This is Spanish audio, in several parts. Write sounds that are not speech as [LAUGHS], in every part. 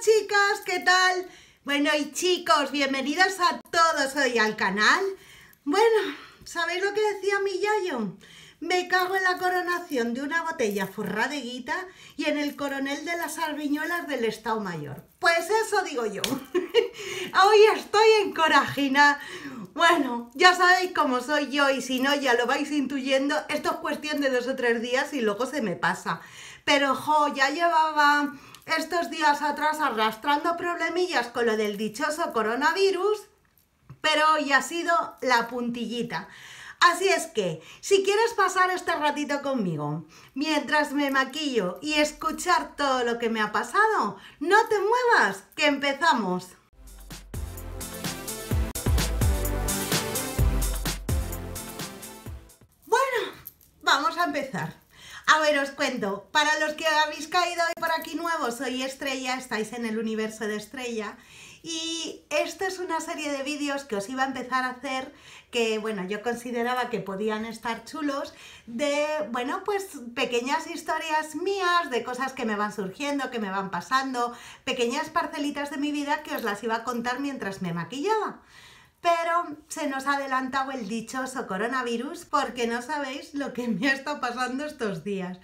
chicas, ¿qué tal? Bueno, y chicos, bienvenidos a todos hoy al canal. Bueno, ¿sabéis lo que decía mi yayo? Me cago en la coronación de una botella forrada de guita y en el coronel de las albiñuelas del Estado Mayor. Pues eso digo yo. [LAUGHS] Hoy estoy en corajina. Bueno, ya sabéis cómo soy yo y si no ya lo vais intuyendo. Esto es cuestión de dos o tres días y luego se me pasa. Pero, jo, ya llevaba estos días atrás arrastrando problemillas con lo del dichoso coronavirus, pero hoy ha sido la puntillita. Así es que, si quieres pasar este ratito conmigo, mientras me maquillo y escuchar todo lo que me ha pasado, no te muevas, que empezamos. Bueno, vamos a empezar. A ver, os cuento, para los que habéis caído hoy por aquí nuevos, soy Estrella, estáis en el universo de Estrella y esta es una serie de vídeos que os iba a empezar a hacer que, bueno, yo consideraba que podían estar chulos de, bueno, pues pequeñas historias mías, de cosas que me van surgiendo, que me van pasando, pequeñas parcelitas de mi vida que os las iba a contar mientras me maquillaba. Pero se nos ha adelantado el dichoso coronavirus porque no sabéis lo que me ha estado pasando estos días.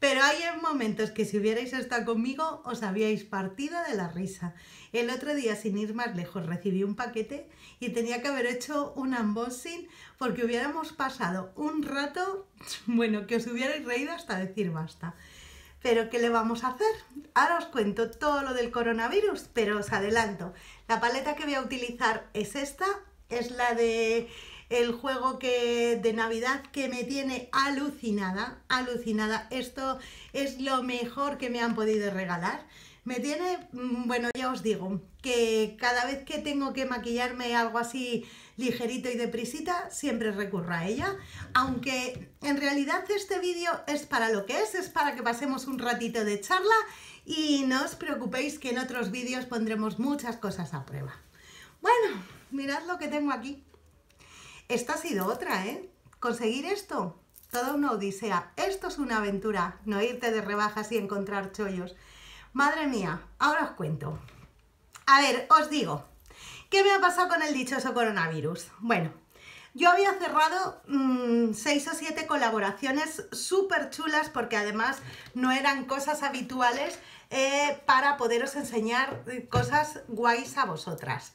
Pero hay momentos que si hubierais estado conmigo os habíais partido de la risa. El otro día, sin ir más lejos, recibí un paquete y tenía que haber hecho un unboxing porque hubiéramos pasado un rato, [LAUGHS] bueno, que os hubierais reído hasta decir basta. Pero ¿qué le vamos a hacer? Ahora os cuento todo lo del coronavirus, pero os adelanto. La paleta que voy a utilizar es esta, es la de el juego que, de Navidad que me tiene alucinada, alucinada. Esto es lo mejor que me han podido regalar. Me tiene, mm, bueno, ya os digo, que cada vez que tengo que maquillarme algo así ligerito y deprisita, siempre recurro a ella. Aunque en realidad este vídeo es para lo que es, es para que pasemos un ratito de charla y no os preocupéis que en otros vídeos pondremos muchas cosas a prueba. Bueno, mirad lo que tengo aquí. Esta ha sido otra, ¿eh? Conseguir esto, toda una odisea. Esto es una aventura, no irte de rebajas y encontrar chollos. Madre mía, ahora os cuento. A ver, os digo, ¿qué me ha pasado con el dichoso coronavirus? Bueno, yo había cerrado mmm, seis o siete colaboraciones súper chulas porque además no eran cosas habituales eh, para poderos enseñar cosas guays a vosotras.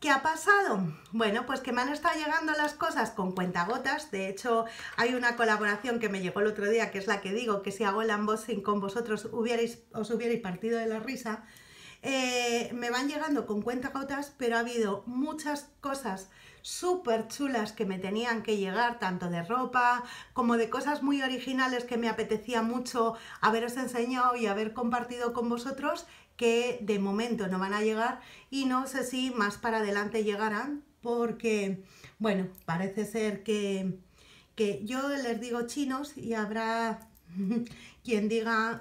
¿Qué ha pasado? Bueno, pues que me han estado llegando las cosas con cuentagotas. De hecho, hay una colaboración que me llegó el otro día, que es la que digo, que si hago el unboxing con vosotros hubierais, os hubierais partido de la risa. Eh, me van llegando con cuentagotas, pero ha habido muchas cosas súper chulas que me tenían que llegar, tanto de ropa como de cosas muy originales que me apetecía mucho haberos enseñado y haber compartido con vosotros que de momento no van a llegar y no sé si más para adelante llegarán porque, bueno, parece ser que, que yo les digo chinos y habrá [LAUGHS] quien diga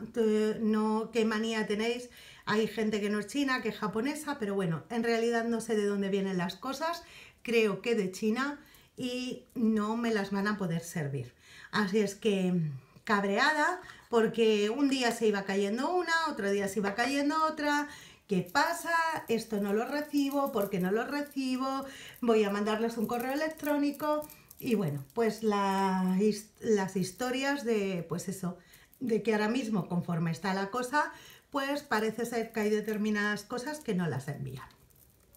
no qué manía tenéis. Hay gente que no es china, que es japonesa, pero bueno, en realidad no sé de dónde vienen las cosas, creo que de China y no me las van a poder servir. Así es que cabreada porque un día se iba cayendo una, otro día se iba cayendo otra. ¿Qué pasa? Esto no lo recibo, porque no lo recibo? Voy a mandarles un correo electrónico. Y bueno, pues las historias de, pues eso, de que ahora mismo, conforme está la cosa, pues parece ser que hay determinadas cosas que no las envían.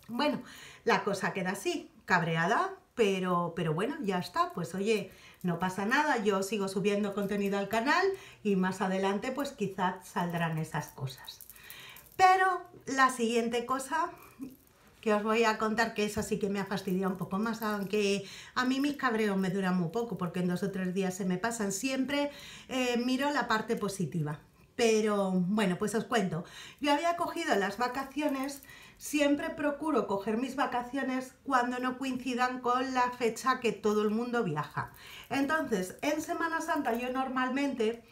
Bueno, la cosa queda así, cabreada, pero, pero bueno, ya está, pues oye, no pasa nada, yo sigo subiendo contenido al canal y más adelante pues quizás saldrán esas cosas. Pero la siguiente cosa que os voy a contar, que eso sí que me ha fastidiado un poco más, aunque a mí mis cabreos me duran muy poco, porque en dos o tres días se me pasan. Siempre eh, miro la parte positiva. Pero bueno, pues os cuento. Yo había cogido las vacaciones siempre procuro coger mis vacaciones cuando no coincidan con la fecha que todo el mundo viaja. Entonces, en Semana Santa yo normalmente,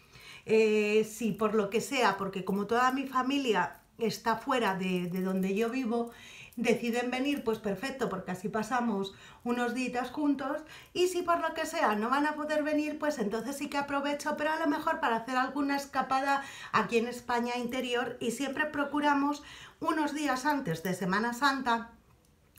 eh, si por lo que sea, porque como toda mi familia está fuera de, donde yo vivo, deciden venir, pues perfecto, porque así pasamos unos días juntos. Y si por lo que sea no van a poder venir, pues entonces sí que aprovecho, pero a lo mejor para hacer alguna escapada aquí en España interior y siempre procuramos unos días antes de Semana Santa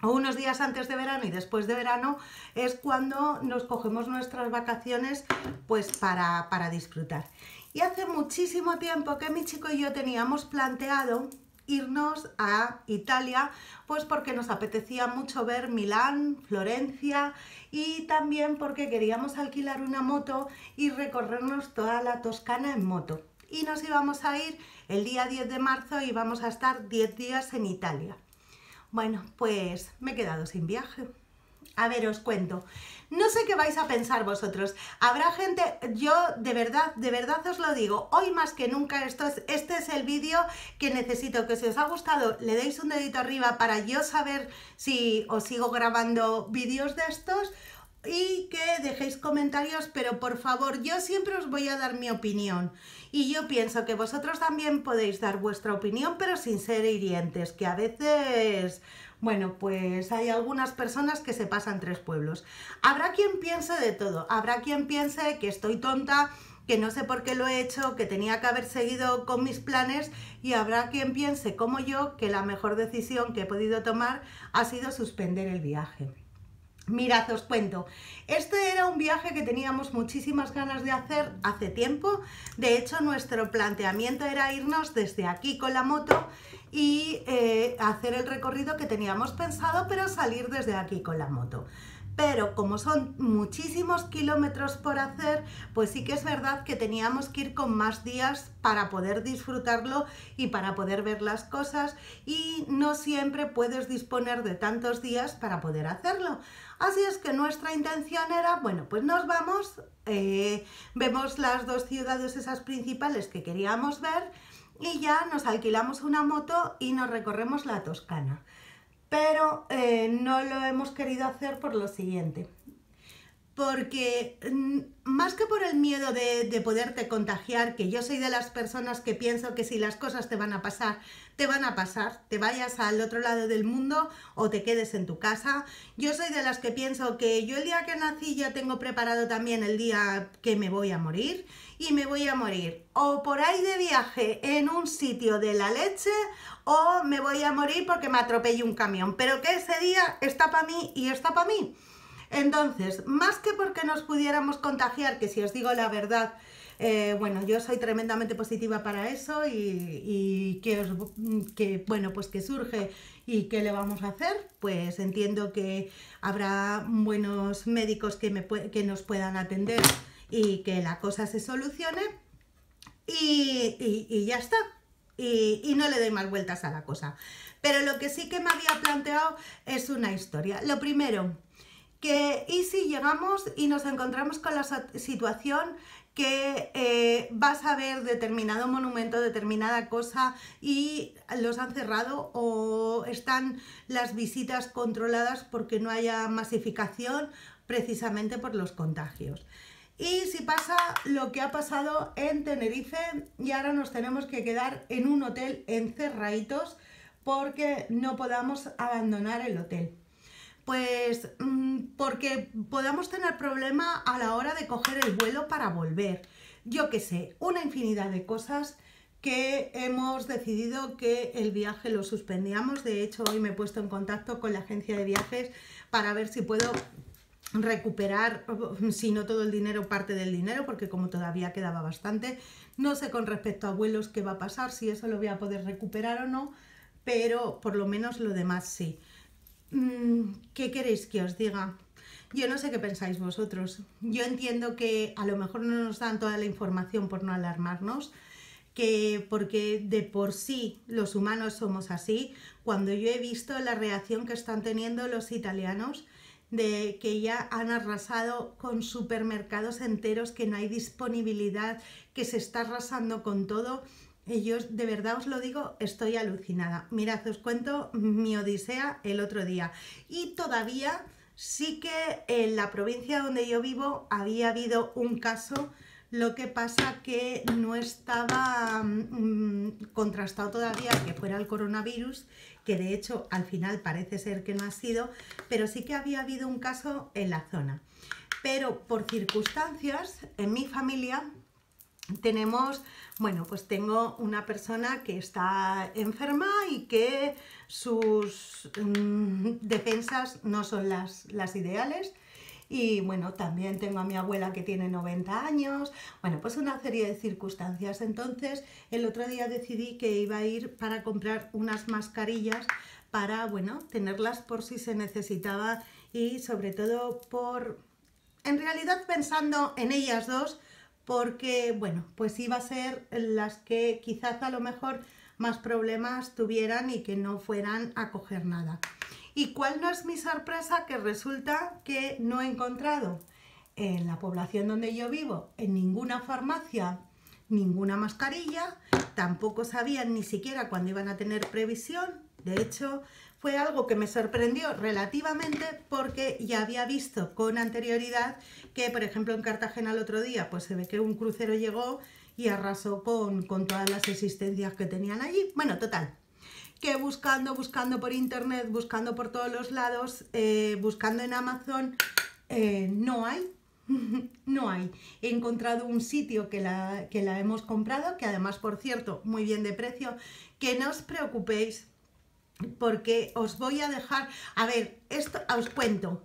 o unos días antes de verano y después de verano es cuando nos cogemos nuestras vacaciones pues para, para disfrutar. Y hace muchísimo tiempo que mi chico y yo teníamos planteado irnos a Italia, pues porque nos apetecía mucho ver Milán, Florencia y también porque queríamos alquilar una moto y recorrernos toda la Toscana en moto. Y nos íbamos a ir el día 10 de marzo y vamos a estar 10 días en Italia. Bueno, pues me he quedado sin viaje. A ver, os cuento. No sé qué vais a pensar vosotros. Habrá gente, yo de verdad, de verdad os lo digo, hoy más que nunca esto es, este es el vídeo que necesito que si os ha gustado le deis un dedito arriba para yo saber si os sigo grabando vídeos de estos y que dejéis comentarios, pero por favor, yo siempre os voy a dar mi opinión. Y yo pienso que vosotros también podéis dar vuestra opinión, pero sin ser hirientes, que a veces, bueno, pues hay algunas personas que se pasan tres pueblos. Habrá quien piense de todo, habrá quien piense que estoy tonta, que no sé por qué lo he hecho, que tenía que haber seguido con mis planes y habrá quien piense como yo que la mejor decisión que he podido tomar ha sido suspender el viaje. Mirad, os cuento, este era un viaje que teníamos muchísimas ganas de hacer hace tiempo, de hecho nuestro planteamiento era irnos desde aquí con la moto y eh, hacer el recorrido que teníamos pensado, pero salir desde aquí con la moto pero como son muchísimos kilómetros por hacer, pues sí que es verdad que teníamos que ir con más días para poder disfrutarlo y para poder ver las cosas y no siempre puedes disponer de tantos días para poder hacerlo. Así es que nuestra intención era, bueno, pues nos vamos, eh, vemos las dos ciudades esas principales que queríamos ver y ya nos alquilamos una moto y nos recorremos la Toscana pero eh, no lo hemos querido hacer por lo siguiente. Porque mm, más que por el miedo de, de, poderte contagiar, que yo soy de las personas que pienso que si las cosas te van a pasar, te van a pasar, te vayas al otro lado del mundo o te quedes en tu casa. Yo soy de las que pienso que yo el día que nací ya tengo preparado también el día que me voy a morir y me voy a morir o por ahí de viaje en un sitio de la leche o me voy a morir porque me atropelle un camión, pero que ese día está para mí y está para mí. Entonces, más que porque nos pudiéramos contagiar, que si os digo la verdad, eh, bueno, yo soy tremendamente positiva para eso y, que, os, que, bueno, pues que surge y qué le vamos a hacer, pues entiendo que habrá buenos médicos que, me, que nos puedan atender y que la cosa se solucione y, ya está. Y, no le doy más vueltas a la cosa. Pero lo que sí que me había planteado es una historia. Lo primero, y si llegamos y nos encontramos con la situación que eh, vas a ver determinado monumento, determinada cosa y los han cerrado o están las visitas controladas porque no haya masificación precisamente por los contagios. Y si pasa lo que ha pasado en Tenerife y ahora nos tenemos que quedar en un hotel encerraditos porque no podamos abandonar el hotel. Pues mm, porque podamos tener problema a la hora de coger el vuelo para volver. Yo qué sé, una infinidad de cosas que hemos decidido que el viaje lo suspendíamos. De hecho, hoy me he puesto en contacto con la agencia de viajes para ver si puedo recuperar, si no todo el dinero, parte del dinero, porque como todavía quedaba bastante, no sé con respecto a vuelos qué va a pasar, si eso lo voy a poder recuperar o no, pero por lo menos lo demás sí. Mm, ¿Qué queréis que os diga? Yo no sé qué pensáis vosotros. Yo entiendo que a lo mejor no nos dan toda la información por no alarmarnos, que porque de por sí los humanos somos así, cuando yo he visto la reacción que están teniendo los italianos, de que ya han arrasado con supermercados enteros, que no hay disponibilidad, que se está arrasando con todo. Ellos, de verdad os lo digo, estoy alucinada. Mirad, os cuento mi odisea el otro día. Y todavía sí que en la provincia donde yo vivo había habido un caso lo que pasa que no estaba mm, contrastado todavía que fuera el coronavirus, que de hecho al final parece ser que no ha sido, pero sí que había habido un caso en la zona. Pero por circunstancias, en mi familia tenemos, bueno, pues tengo una persona que está enferma y que sus mm, defensas no son las, las ideales. Y bueno, también tengo a mi abuela que tiene 90 años. Bueno, pues una serie de circunstancias. Entonces, el otro día decidí que iba a ir para comprar unas mascarillas para, bueno, tenerlas por si se necesitaba y sobre todo por, en realidad pensando en ellas dos, porque, bueno, pues iba a ser las que quizás a lo mejor más problemas tuvieran y que no fueran a coger nada. ¿Y cuál no es mi sorpresa? Que resulta que no he encontrado en la población donde yo vivo, en ninguna farmacia, ninguna mascarilla, tampoco sabían ni siquiera cuándo iban a tener previsión. De hecho, fue algo que me sorprendió relativamente porque ya había visto con anterioridad que, por ejemplo, en Cartagena el otro día, pues se ve que un crucero llegó y arrasó con, todas las existencias que tenían allí. Bueno, total, que buscando, buscando por internet, buscando por todos los lados, eh, buscando en Amazon, eh, no hay, [LAUGHS] no hay. He encontrado un sitio que la, que la hemos comprado, que además, por cierto, muy bien de precio, que no os preocupéis, porque os voy a dejar, a ver, esto os cuento,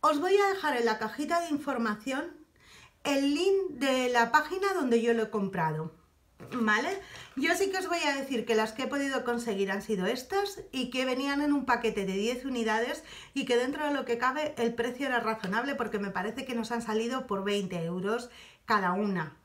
os voy a dejar en la cajita de información el link de la página donde yo lo he comprado, ¿vale? Yo sí que os voy a decir que las que he podido conseguir han sido estas y que venían en un paquete de 10 unidades y que dentro de lo que cabe el precio era razonable porque me parece que nos han salido por 20 euros cada una,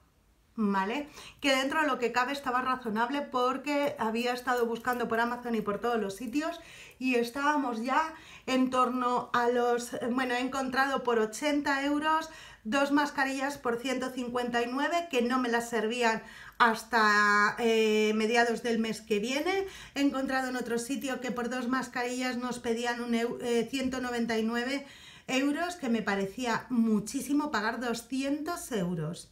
¿vale? Que dentro de lo que cabe estaba razonable porque había estado buscando por Amazon y por todos los sitios y estábamos ya en torno a los, bueno, he encontrado por 80 euros dos mascarillas por 159 que no me las servían hasta eh, mediados del mes que viene. He encontrado en otro sitio que por dos mascarillas nos pedían un 199 eh, euros, que me parecía muchísimo pagar 200 euros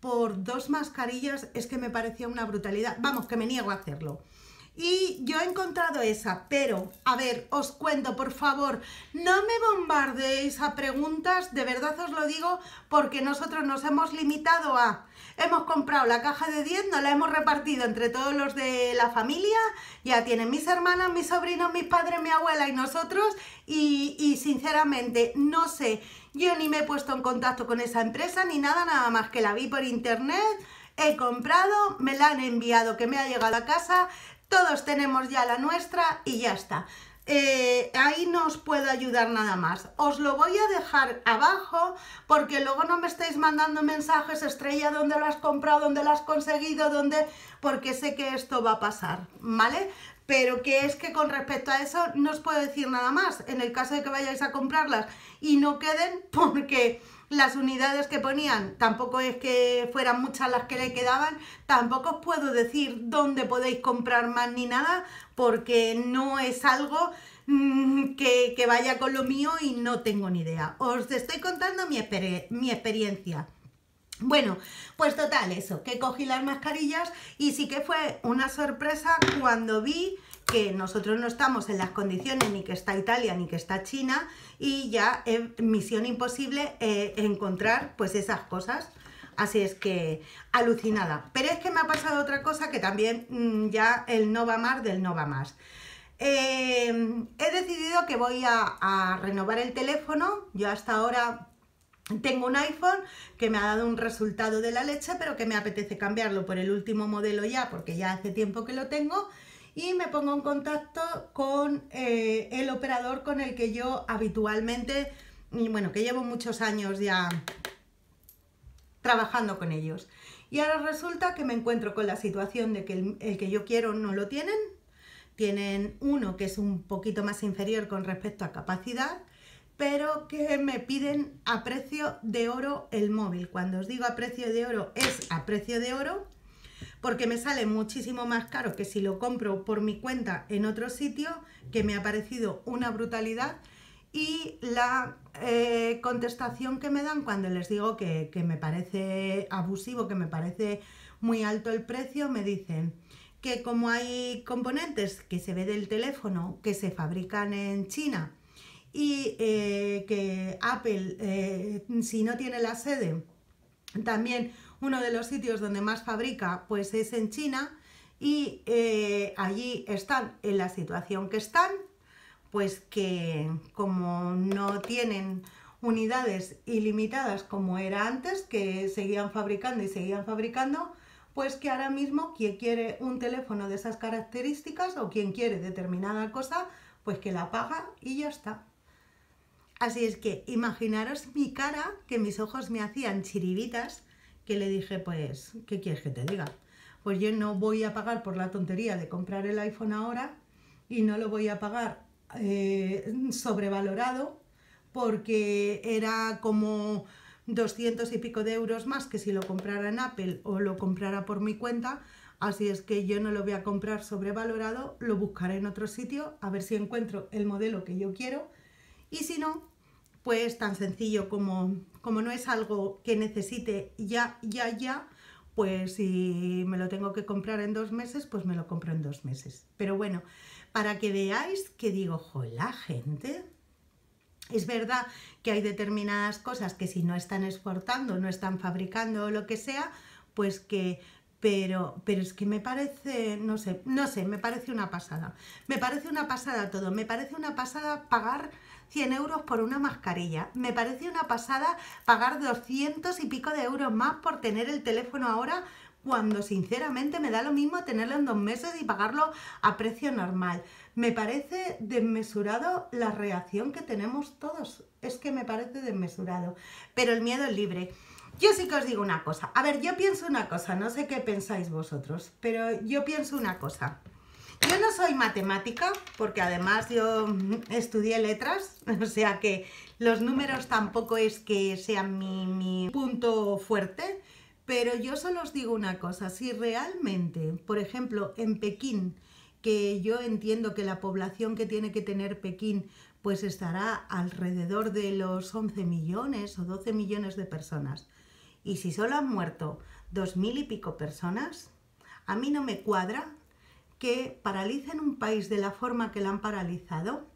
por dos mascarillas es que me parecía una brutalidad. Vamos, que me niego a hacerlo. Y yo he encontrado esa, pero, a ver, os cuento, por favor, no me bombardeéis a preguntas, de verdad os lo digo, porque nosotros nos hemos limitado a, hemos comprado la caja de 10, nos la hemos repartido entre todos los de la familia, ya tienen mis hermanas, mis sobrinos, mis padres, mi abuela y nosotros, y, y sinceramente, no sé, yo ni me he puesto en contacto con esa empresa, ni nada, nada más que la vi por internet, he comprado, me la han enviado que me ha llegado a casa, todos tenemos ya la nuestra y ya está. Eh, ahí no os puedo ayudar nada más. Os lo voy a dejar abajo porque luego no me estáis mandando mensajes estrella dónde lo has comprado, dónde lo has conseguido, dónde... porque sé que esto va a pasar, ¿vale? Pero que es que con respecto a eso no os puedo decir nada más. En el caso de que vayáis a comprarlas y no queden [LAUGHS] porque las unidades que ponían tampoco es que fueran muchas las que le quedaban, tampoco os puedo decir dónde podéis comprar más ni nada, porque no es algo mm, que, vaya con lo mío y no tengo ni idea. Os estoy contando mi, mi experiencia. Bueno, pues total eso, que cogí las mascarillas y sí que fue una sorpresa cuando vi que nosotros no estamos en las condiciones ni que está Italia ni que está China y ya es misión imposible eh, encontrar pues esas cosas. Así es que alucinada. Pero es que me ha pasado otra cosa que también mm, ya el no va más del no va más. Eh, he decidido que voy a, renovar el teléfono. Yo hasta ahora tengo un iPhone que me ha dado un resultado de la leche, pero que me apetece cambiarlo por el último modelo ya, porque ya hace tiempo que lo tengo y me pongo en contacto con eh, el operador con el que yo habitualmente, y bueno, que llevo muchos años ya trabajando con ellos. Y ahora resulta que me encuentro con la situación de que el, el que yo quiero no lo tienen, tienen uno que es un poquito más inferior con respecto a capacidad, pero que me piden a precio de oro el móvil. Cuando os digo a precio de oro, es a precio de oro, porque me sale muchísimo más caro que si lo compro por mi cuenta en otro sitio, que me ha parecido una brutalidad y la eh, contestación que me dan cuando les digo que, que, me parece abusivo, que me parece muy alto el precio, me dicen que como hay componentes que se ve del teléfono que se fabrican en China y eh, que Apple, eh, si no tiene la sede, también uno de los sitios donde más fabrica, pues es en China y allí están en la situación que están, pues que como no tienen unidades ilimitadas como era antes, que seguían fabricando y seguían fabricando, pues que ahora mismo quien quiere un teléfono de esas características o quien quiere determinada cosa, pues que la paga y ya está. Así es que imaginaros mi cara, que mis ojos me hacían chiribitas, que le dije, pues, ¿qué quieres que te diga? Pues yo no voy a pagar por la tontería de comprar el iPhone ahora y no lo voy a pagar eh, sobrevalorado porque era como 200 y pico de euros más que si lo comprara en Apple o lo comprara por mi cuenta. Así es que yo no lo voy a comprar sobrevalorado, lo buscaré en otro sitio a ver si encuentro el modelo que yo quiero. Y si no, pues tan sencillo como, como no es algo que necesite ya, ya, ya, pues si me lo tengo que comprar en dos meses, pues me lo compro en dos meses. Pero bueno, para que veáis que digo, la gente, es verdad que hay determinadas cosas que si no están exportando, no están fabricando o lo que sea, pues que pero, pero es que me parece, no sé, no sé, me parece una pasada. Me parece una pasada todo, me parece una pasada pagar 100 euros por una mascarilla, me parece una pasada pagar 200 y pico de euros más por tener el teléfono ahora cuando sinceramente me da lo mismo tenerlo en dos meses y pagarlo a precio normal. Me parece desmesurado la reacción que tenemos todos. Es que me parece desmesurado. Pero el miedo es libre. Yo sí que os digo una cosa. A ver, yo pienso una cosa, no sé qué pensáis vosotros, pero yo pienso una cosa. Yo no soy matemática, porque además yo estudié letras, [LAUGHS] o sea que los números tampoco es que sean mi, mi punto fuerte, pero yo solo os digo una cosa, si realmente, por ejemplo, en Pekín, que yo entiendo que la población que tiene que tener Pekín pues estará alrededor de los 11 millones o 12 millones de personas. Y si solo han muerto dos mil y pico personas, a mí no me cuadra que paralicen un país de la forma que lo han paralizado,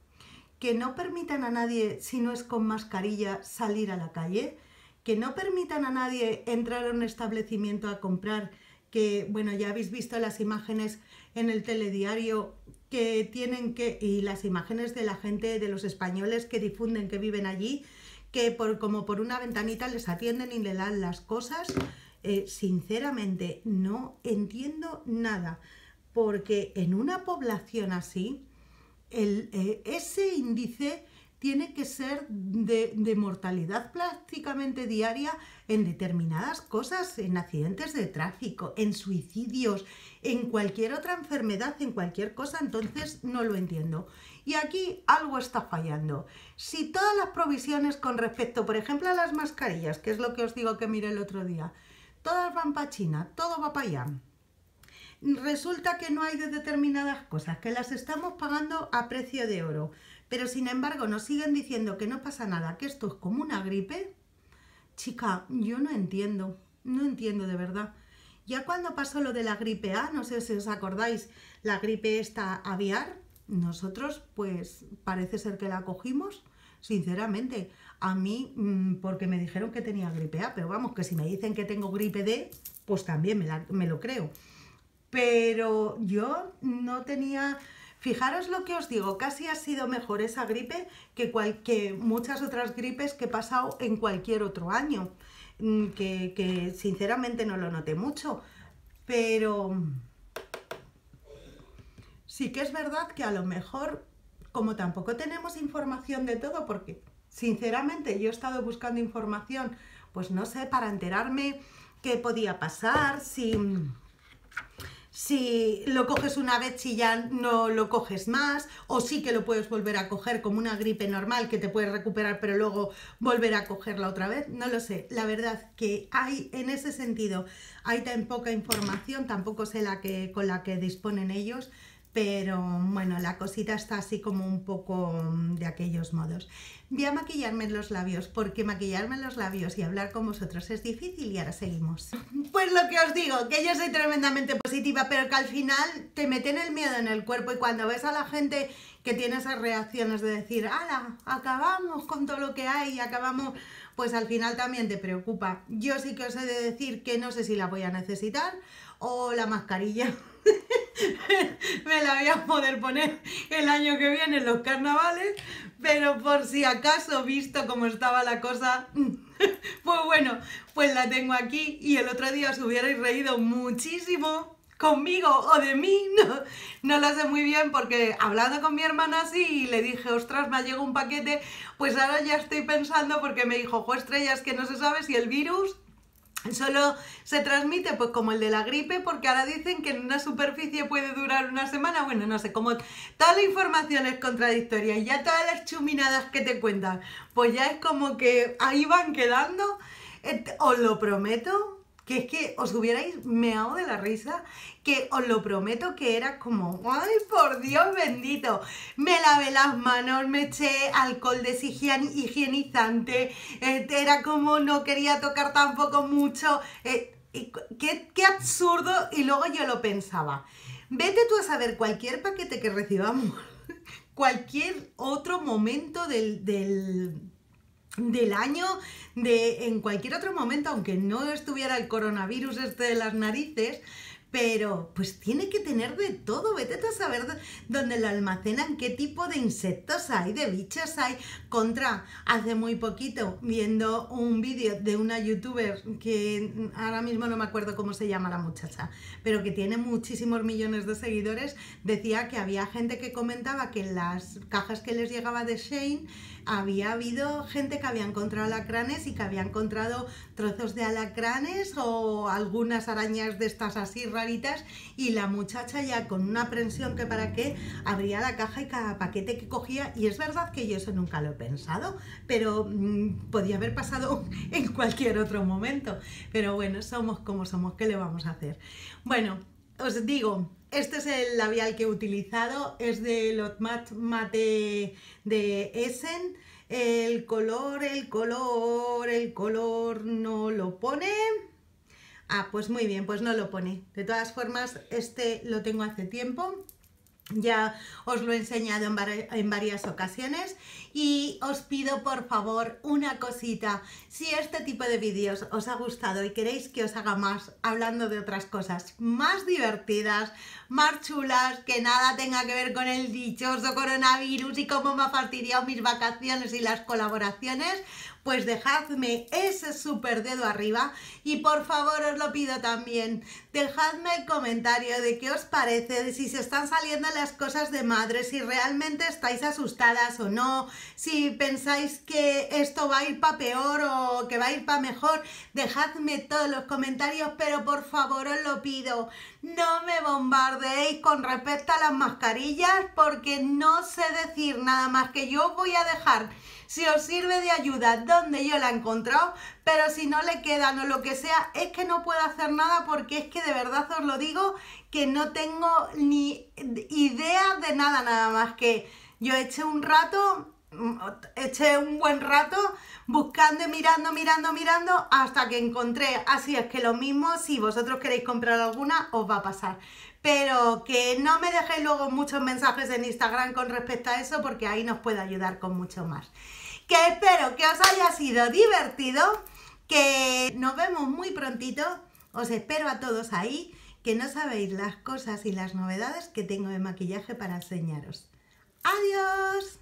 que no permitan a nadie, si no es con mascarilla, salir a la calle, que no permitan a nadie entrar a un establecimiento a comprar, que, bueno, ya habéis visto las imágenes en el telediario que tienen que, y las imágenes de la gente, de los españoles que difunden, que viven allí, que por, como por una ventanita les atienden y le dan las cosas. Eh, sinceramente, no entiendo nada, porque en una población así, eh, ese índice tiene que ser de, mortalidad prácticamente diaria en determinadas cosas, en accidentes de tráfico, en suicidios, en cualquier otra enfermedad, en cualquier cosa, entonces no lo entiendo. Y aquí algo está fallando. Si todas las provisiones con respecto, por ejemplo, a las mascarillas, que es lo que os digo que mire el otro día, todas van para China, todo va para allá. Resulta que no hay de determinadas cosas, que las estamos pagando a precio de oro pero sin embargo nos siguen diciendo que no pasa nada, que esto es como una gripe. Chica, yo no entiendo, no entiendo de verdad. Ya cuando pasó lo de la gripe A, no sé si os acordáis, la gripe esta aviar, nosotros pues parece ser que la cogimos, sinceramente. A mí, mm, porque me dijeron que tenía gripe A, pero vamos, que si me dicen que tengo gripe D, pues también me, me lo creo. Pero yo no tenía Fijaros lo que os digo, casi ha sido mejor esa gripe que, muchas otras gripes que he pasado en cualquier otro año, mm, que, sinceramente no lo noté mucho, pero sí que es verdad que a lo mejor, como tampoco tenemos información de todo, porque sinceramente yo he estado buscando información, pues no sé, para enterarme qué podía pasar, si si lo coges una vez y ya no lo coges más, o sí que lo puedes volver a coger como una gripe normal que te puedes recuperar pero luego volver a cogerla otra vez, no lo sé. La verdad que hay en ese sentido, hay tan poca información, tampoco sé la que, con la que disponen ellos, pero bueno, la cosita está así como un poco mm, de aquellos modos. Voy a maquillarme los labios, porque maquillarme los labios y hablar con vosotros es difícil y ahora seguimos. [LAUGHS] Pues lo que os digo, que yo soy tremendamente positiva, pero que al final te meten el miedo en el cuerpo y cuando ves a la gente que tiene esas reacciones de decir, ¡hala! Acabamos con todo lo que hay, acabamos, pues al final también te preocupa. Yo sí que os he de decir que no sé si la voy a necesitar o la mascarilla. [LAUGHS] [LAUGHS] me la voy a poder poner el año que viene en los carnavales, pero por si acaso, visto cómo estaba la cosa, [LAUGHS] pues bueno, pues la tengo aquí y el otro día os hubierais reído muchísimo conmigo o de mí, [LAUGHS] no, no lo sé muy bien porque hablando con mi hermana así le dije, ostras, me ha llegado un paquete, pues ahora ya estoy pensando porque me dijo, jo, estrellas, que no se sabe si el virus [LAUGHS] Solo se transmite pues como el de la gripe porque ahora dicen que en una superficie puede durar una semana, bueno, no sé, como toda la información es contradictoria y ya todas las chuminadas que te cuentan, pues ya es como que ahí van quedando, os lo prometo, que es que os hubierais meado de la risa, que os lo prometo que era como, ay, por Dios bendito, me lavé las manos, me eché alcohol deshigienizante, eh, era como no quería tocar tampoco mucho, eh, qué, qué absurdo, y luego yo lo pensaba, vete tú a saber cualquier paquete que recibamos, [LAUGHS] cualquier otro momento del, del del año, de en cualquier otro momento, aunque no estuviera el coronavirus este de las narices, pero pues tiene que tener de todo, vete a saber dónde lo almacenan, qué tipo de insectos hay, de bichos hay. Contra, hace muy poquito, viendo un vídeo de una youtuber que ahora mismo no me acuerdo cómo se llama la muchacha, pero que tiene muchísimos millones de seguidores, decía que había gente que comentaba que en las cajas que les llegaba de Shane había habido gente que había encontrado alacranes y que había encontrado trozos de alacranes o algunas arañas de estas así y la muchacha ya con una aprensión que para qué abría la caja y cada paquete que cogía y es verdad que yo eso nunca lo he pensado pero mm, podía haber pasado [LAUGHS] en cualquier otro momento pero bueno somos como somos ¿qué le vamos a hacer? bueno os digo este es el labial que he utilizado, es de Lot Mate de Essen. El color, el color, el color no lo pone. Ah, pues muy bien, pues no lo pone. De todas formas, este lo tengo hace tiempo ya os lo he enseñado en, varias ocasiones y os pido por favor una cosita. Si este tipo de vídeos os ha gustado y queréis que os haga más hablando de otras cosas más divertidas, más chulas, que nada tenga que ver con el dichoso coronavirus y cómo me ha fastidiado mis vacaciones y las colaboraciones, pues dejadme ese super dedo arriba y por favor os lo pido también, dejadme el comentario de qué os parece, de si se están saliendo las cosas de madre, si realmente estáis asustadas o no, si pensáis que esto va a ir para peor o que va a ir para mejor, dejadme todos los comentarios, pero por favor os lo pido, no me bombardeéis con respecto a las mascarillas porque no sé decir nada más que yo voy a dejar. Si os sirve de ayuda donde yo la he encontrado, pero si no le quedan o lo que sea, es que no puedo hacer nada porque es que de verdad os lo digo que no tengo ni idea de nada, nada más que yo eché un rato eché un buen rato buscando, mirando, mirando, mirando hasta que encontré. Así es que lo mismo, si vosotros queréis comprar alguna, os va a pasar. Pero que no me dejéis luego muchos mensajes en Instagram con respecto a eso porque ahí nos puede ayudar con mucho más que espero que os haya sido divertido, que nos vemos muy prontito, os espero a todos ahí, que no sabéis las cosas y las novedades que tengo de maquillaje para enseñaros. ¡Adiós!